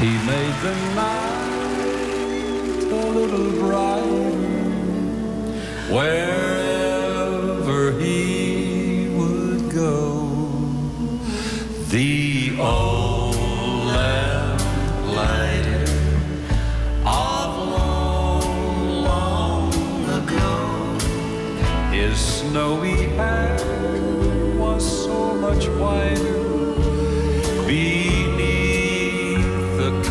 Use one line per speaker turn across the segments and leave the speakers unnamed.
He made the night a little brighter wherever he would go. The old lamp lighter of long, long ago. His snowy hair was so much whiter the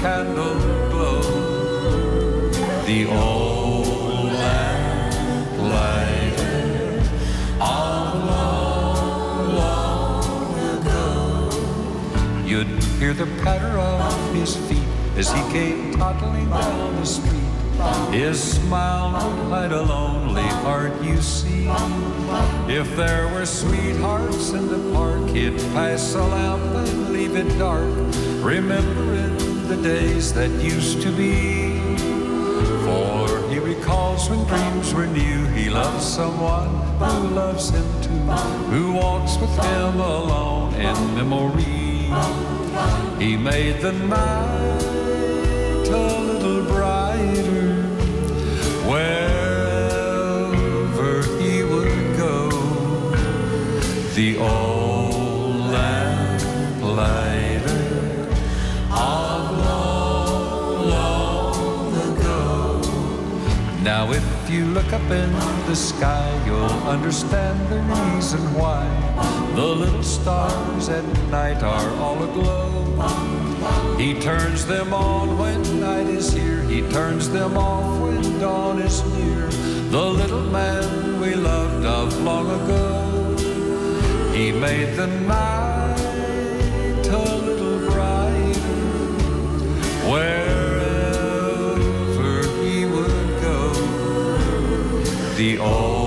candle glow. The old lamp lighter of long, long ago. You'd hear the patter of his feet as he came toddling down the street. His smile would hide a lonely heart, you see. If there were sweethearts in the park, he'd pass a lamp and leave it dark, remembering the days that used to be. For he recalls when dreams were new, he loves someone who loves him too, who walks with him alone in memory. He made the night a little brighter wherever he would go. The old lamp lighter Now, if you look up in the sky, you'll understand the reason why the little stars at night are all aglow. He turns them on when night is here. He turns them off when dawn is near. The little man we loved of long ago. He made the night the old.